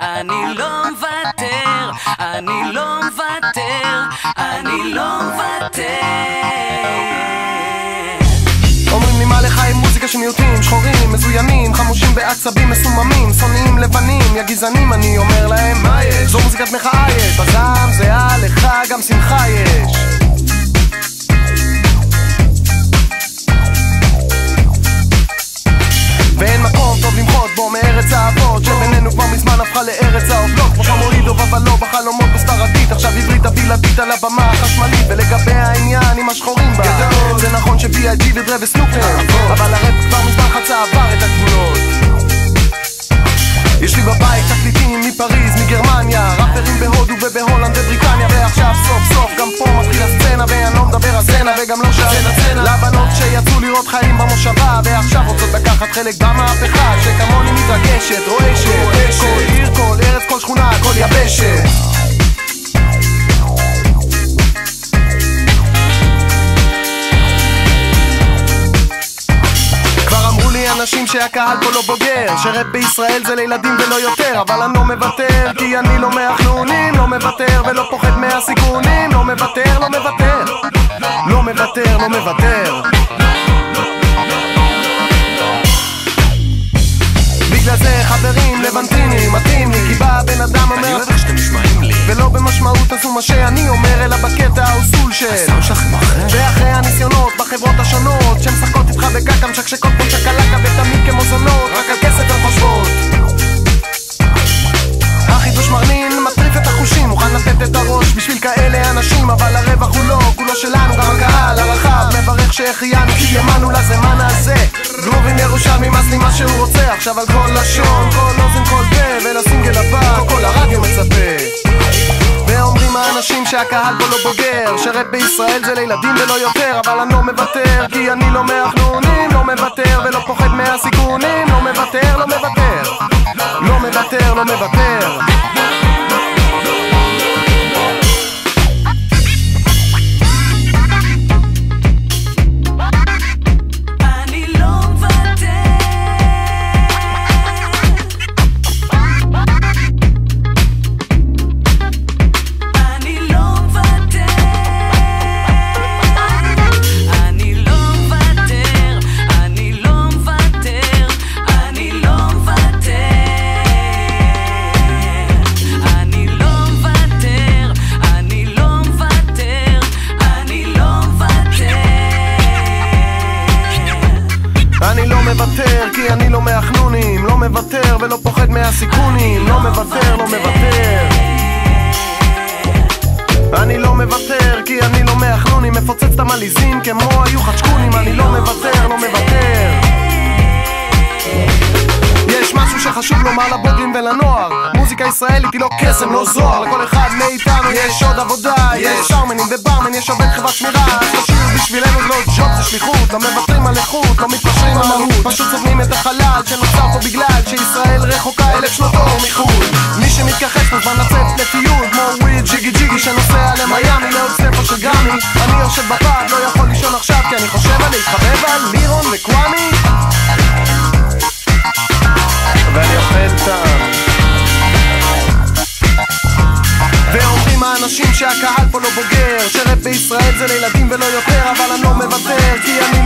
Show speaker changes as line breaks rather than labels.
אני לא מוותר, אני לא מוותר, אני לא מוותר.
אומרים לי מה לך עם מוזיקה של מיעוטים שחורים, מזוינים, חמושים בעצבים מסוממים שונאים לבנים, יא גזענים אני אומר להם מה יש? זו מוזיקת מחאה יש, בזעם זהה לך גם שמחה יש הבלעדית על הבמה החשמלית ולגבי העניין עם השחורים בה. זה נכון ש-B.I.G ודרה וסנופר אבל הראפ כבר מזמן חצה עבר את הגבולות. יש לי בבית תקליטים מפריז, מגרמניה ראפרים בהודו ובהולנד ובריטניה ועכשיו סוף סוף גם פה מתחיל הסצנה ואני לא מדבר על סצנה וגם לא שאלה לבנות שיצאו לראות חיים במושבה ועכשיו רוצות לקחת חלק במהפכה שכמוני מתרגשת, רועשת אנשים שהקהל פה לא בוגר שראפ בישראל זה לילדים ולא יותר אבל אני לא מוותר כי אני לא מהחנונים לא מוותר ולא פוחד מהסיכונים לא מוותר, לא מוותר לא מוותר, לא מוותר. בגלל זה חברים לבנטינים מתאים לי כי בא הבן אדם
אני
אומר
אוהב איך שאתם נשמעים לי.
ולא במשמעות הזו מה שאני אומר אלא בקטע ה old school של בשביל כאלה אנשים אבל הרווח הוא לא כולו שלנו גם הקהל הרחב מברך שהחיינו כי האמנו לזמן הזה גרובין ירושלמי מס לי מה שהוא רוצה עכשיו על כל לשון כל אוזן כל פה ולסינגל הבא כל הרדיו מצפה. ואומרים האנשים שהקהל פה לא בוגר שרפ בישראל זה לילדים ולא יותר אבל אני לא מוותר כי אני לא מהחנונים לא מוותר ולא פוחד מהסיכונים לא מוותר, לא מוותר לא מוותר, לא מוותר פוחד מהסיכונים לא מוותר, לא מוותר. אני לא מוותר כי אני לא מהחנונים מפוצץ את המליזים כמו היו חצ'קונים אני לא מוותר, לא מוותר שחשוב לומר לבוגרים ולנוער. מוזיקה ישראלית היא לא קסם, לא זוהר. לכל אחד מאיתנו יש עוד עבודה יש שרמנים וברמן, יש עובד חברת שמירה. תשאיר בשבילנו לא ג'וב, זה שליחות. לא מוותרים על איכות, לא מתפשרים על מהות. פשוט סובלים את החלל שנוצר פה בגלל שישראל רחוקה אלף שנות אור מחו"ל. מי שמתכחש מוזמן לצאת לטיול כמו וויד ג'יגי ג'יגי שנוסע למיאמי לעוד ספר של גרמי. אני יושב בפאב, לא יכול לישון עכשיו כי אני חושב על להתחבב על לירון וקוואמי שהקהל פה לא בוגר שרפ בישראל זה לילדים ולא יותר אבל אני לא מוותר כי אני